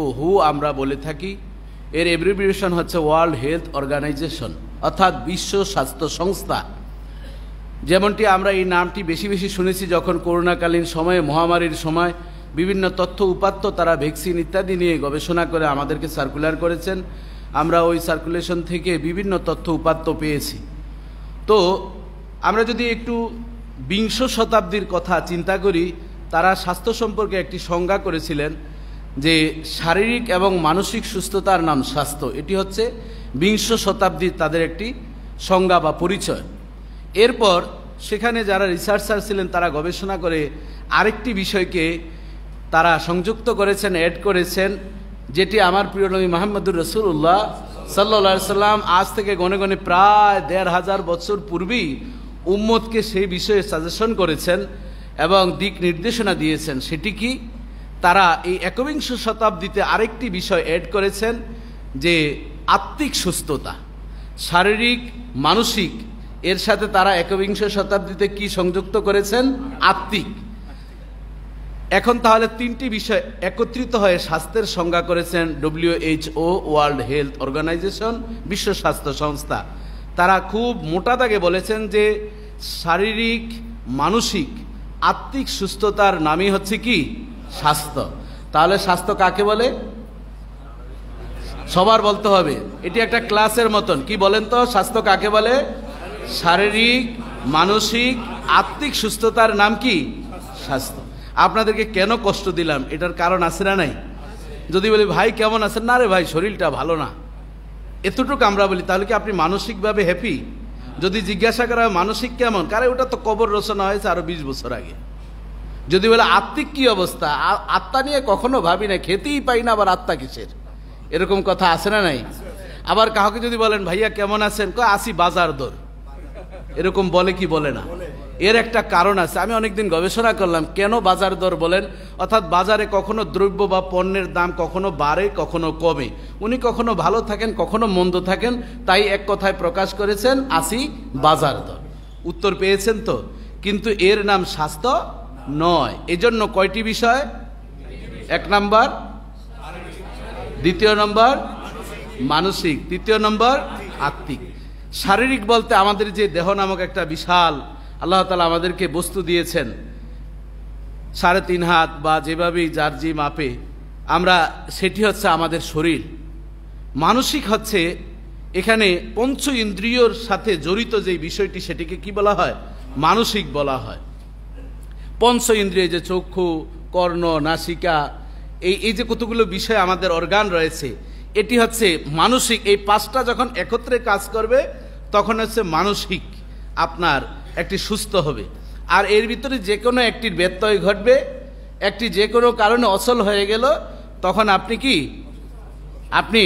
ও হু আমরা বলে থাকি, এর এব্রিভিয়েশন হচ্ছে ওয়ার্ল্ড হেলথ অর্গানাইজেশন অর্থাৎ বিশ্ব স্বাস্থ্য সংস্থা। যেমনটি আমরা এই নামটি বেশি বেশি শুনেছি যখন করোনাকালীন সময়ে, মহামারীর সময় বিভিন্ন তথ্য উপাত্ত তারা ভ্যাকসিন ইত্যাদি নিয়ে গবেষণা করে আমাদেরকে সার্কুলার করেছেন। আমরা ওই সার্কুলেশন থেকে বিভিন্ন তথ্য উপাত্ত পেয়েছি। তো আমরা যদি একটু বিংশ শতাব্দীর কথা চিন্তা করি, তারা স্বাস্থ্য সম্পর্কে একটি সংজ্ঞা করেছিলেন যে শারীরিক এবং মানসিক সুস্থতার নাম স্বাস্থ্য, এটি হচ্ছে বিংশ শতাব্দীর তাদের একটি সংজ্ঞা বা পরিচয়। এরপর সেখানে যারা রিসার্চার ছিলেন, তারা গবেষণা করে আরেকটি বিষয়কে তারা সংযুক্ত করেছেন অ্যাড করেছেন, যেটি আমার প্রিয় নবী মোহাম্মদুর রসুল্লাহ সাল্লা সাল্লাম আজ থেকে গনে গনে প্রায় দেড় হাজার বছর পূর্বেই উম্মতকে সেই বিষয়ে সাজেশন করেছেন এবং দিক নির্দেশনা দিয়েছেন। সেটি কি? তারা এই একবিংশ শতাব্দীতে আরেকটি বিষয় অ্যাড করেছেন যে আত্মিক সুস্থতা, শারীরিক, মানসিক, এর সাথে তারা একবিংশ শতাব্দীতে কি সংযুক্ত করেছেন? আত্মিক। এখন তাহলে তিনটি বিষয় একত্রিত হয়ে স্বাস্থ্যের সংজ্ঞা করেছেন ডব্লিউএইচও ওয়ার্ল্ড হেলথ অর্গানাইজেশন বিশ্ব স্বাস্থ্য সংস্থা। তারা খুব মোটা দাগে বলেছেন যে শারীরিক, মানসিক, আত্মিক সুস্থতার নামই হচ্ছে কি? স্বাস্থ্য। তাহলে স্বাস্থ্য কাকে বলে? সবার বলতে হবে। এটি একটা ক্লাসের মতন। কি বলেন তো? স্বাস্থ্য কাকে বলে? শারীরিক, মানসিক, আত্মিক সুস্থতার নাম কি? স্বাস্থ্য। আপনাদেরকে কেন কষ্ট দিলাম? এটার কারণ আছে না নাই? যদি বলি, ভাই, কেমন আছেন? না রে ভাই, শরীরটা ভালো না। এতটুকু আমরা বলি, তাহলে কি আপনি মানসিকভাবে হ্যাপি যদি জিজ্ঞাসা করা হয়, মানসিক কেমন? কারণ ওটা তো কবর রচনা হয়েছে আরও বিশ বছর আগে। যদি বলে, আত্মিক কি অবস্থা? আত্মা নিয়ে কখনো ভাবি না, খেতেই পাই না আবার আত্মা কিসের? এরকম কথা আছে না নাই? আবার কাউকে যদি বলেন, ভাইয়া কেমন আছেন? ক আসি বাজার দর। এরকম বলে কি বলে না? এর একটা কারণ আছে। আমি অনেকদিন গবেষণা করলাম, কেন বাজার দর বলেন? অর্থাৎ বাজারে কখনো দ্রব্য বা পণ্যের দাম কখনো বাড়ে, কখনো কমে। উনি কখনো ভালো থাকেন, কখনো মন্দ থাকেন, তাই এক কথায় প্রকাশ করেছেন, আসি বাজার দর। উত্তর পেয়েছেন তো। কিন্তু এর নাম স্বাস্থ্য নয়। এজন্য কয়টি বিষয়? এক নাম্বার, দ্বিতীয় নম্বর, মানসিক। তৃতীয় নম্বর, আত্মিক। শারীরিক বলতে আমাদের যে দেহ নামক একটা বিশাল, আল্লাহ তালা আমাদেরকে বস্তু দিয়েছেন। সাড়ে তিন হাত বা যেভাবেই যার যে মাপে, আমরা সেটি হচ্ছে আমাদের শরীর। মানসিক হচ্ছে এখানে পঞ্চ ইন্দ্রিয়র সাথে জড়িত যে বিষয়টি, সেটিকে কি বলা হয়? মানসিক বলা হয়। পঞ্চ ইন্দ্রিয় যে চক্ষু, কর্ণ, নাসিকা, এই এই যে কতগুলো বিষয় আমাদের অর্গান রয়েছে, এটি হচ্ছে মানসিক। এই পাঁচটা যখন একত্রে কাজ করবে, তখন হচ্ছে মানসিক আপনার একটি সুস্থ হবে। আর এর ভিতরে যে কোনো একটির ব্যত্যয় ঘটবে, একটি যে কোনো কারণে অচল হয়ে গেল, তখন আপনি কি? আপনি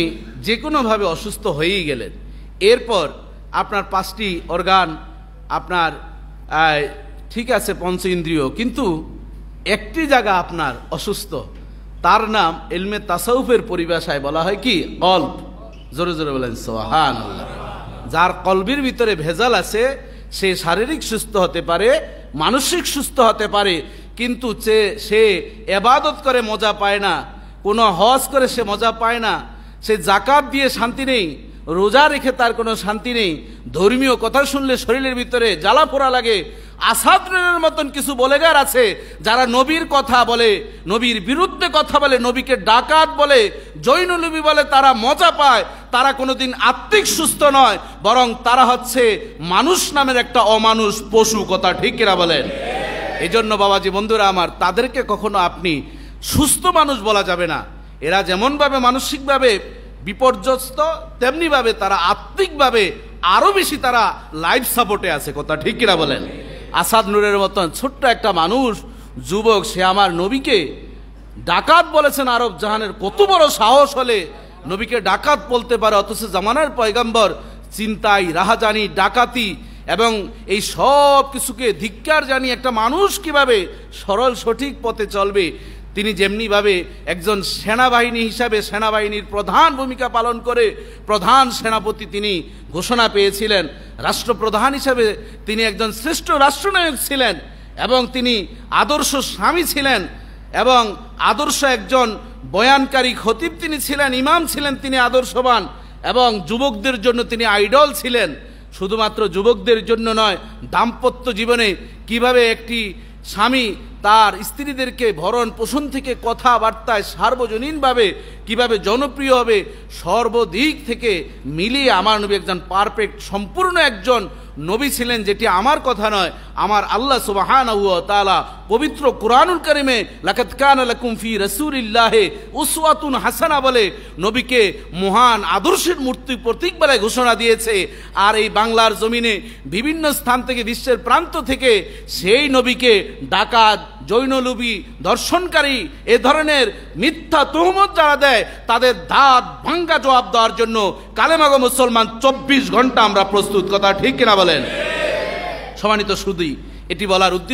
যে কোনোভাবে অসুস্থ হয়েই গেলেন। এরপর আপনার পাঁচটি অর্গান, আপনার ঠিক আছে পঞ্চ ইন্দ্রিয়, কিন্তু একটি জায়গা আপনার অসুস্থ। তার নাম এলমে তাসাউফের পরিভাষায় বলা হয় কি? কল্প। জোরে জোরে বলেন সোহান যার কলবির ভিতরে ভেজাল আছে, সে শারীরিক সুস্থ হতে পারে, মানসিক সুস্থ হতে পারে, কিন্তু সে এবাদত করে মজা পায় না, কোনো হজ করে সে মজা পায় না, সে জাকাত দিয়ে শান্তি নেই, রোজা রেখে তার কোনো শান্তি নেই। ধর্মীয় কথা শুনলে শরীরের ভিতরে জ্বালা পোড়া লাগে আসাদের মতন কিছু বলেগার আছে, যারা নবীর কথা বলে, নবীর বিরুদ্ধে কথা বলে, নবীকে ডাকাত বলে, জৈন নবী বলে তারা মজা পায়, তারা কোনোদিন আত্মিক সুস্থ নয়, বরং তারা হচ্ছে মানুষ নামের একটা অমানুষ পশু, কথা ঠিক কিনা বলেন? এই জন্য বাবাজি বন্ধুরা আমার, তাদেরকে কখনো আপনি সুস্থ মানুষ বলা যাবে না। এরা যেমনভাবে মানসিকভাবে বিপর্যস্ত, তেমনিভাবে তারা আত্মিকভাবে আরও বেশি তারা লাইফ সাপোর্টে আছে, কথা ঠিক কিনা বলেন? আসাদ নূরের মতন ছোট্ট একটা মানুষ, যুবক, সে আমার নবীকে ডাকাত বলেছেন আরব জাহানের। কত বড় সাহস হলে নবীকে ডাকাত বলতে পারে, অথচ জামানার পয়গাম্বর চিন্তাই, রাহাজানি, ডাকাতি এবং এই সব কিছুকে ধিক্কার জানি একটা মানুষ কীভাবে সরল সঠিক পথে চলবে তিনি যেমনিভাবে একজন সেনাবাহিনী হিসাবে সেনাবাহিনীর প্রধান ভূমিকা পালন করে প্রধান সেনাপতি তিনি ঘোষণা পেয়েছিলেন। রাষ্ট্রপ্রধান হিসাবে তিনি একজন শ্রেষ্ঠ রাষ্ট্রনায়ক ছিলেন এবং তিনি আদর্শ স্বামী ছিলেন এবং আদর্শ একজন বয়ানকারী খতিব তিনি ছিলেন, ইমাম ছিলেন তিনি আদর্শবান এবং যুবকদের জন্য তিনি আইডল ছিলেন। শুধুমাত্র যুবকদের জন্য নয়, দাম্পত্য জীবনে কীভাবে একটি স্বামী তার স্ত্রীদেরকে ভরণ পোষণ থেকে কথাবার্তায় সার্বজনীনভাবে কীভাবে জনপ্রিয় হবে সর্বদিক থেকে মিলিয়ে আমার নবী একজন পারফেক্ট সম্পূর্ণ একজন নবী ছিলেন যেটি আমার কথা নয়, আমার আল্লাহ সুবাহান তালা পবিত্র কোরআনুল করিমে লাকাত কানা লাকুম ফি রাসূলিল্লাহি উসওয়াতুন হাসানা বলে নবীকে মহান আদর্শের মূর্তি প্রতীক বলে ঘোষণা দিয়েছে। আর এই বাংলার জমিনে বিভিন্ন স্থান থেকে, বিশ্বের প্রান্ত থেকে সেই নবীকে ডাকাত জৈনলুবি দর্শনকারী এ ধরনের মিথ্যা তহমত যারা দেয়, তাদের দাঁত ভাঙ্গা জবাব দেওয়ার জন্য কালেমাগ মুসলমান চব্বিশ ঘণ্টা আমরা প্রস্তুত। কথা ঠিক কিনা বলেন? সমানিত শুধুই এটি বলার উদ্দেশ্য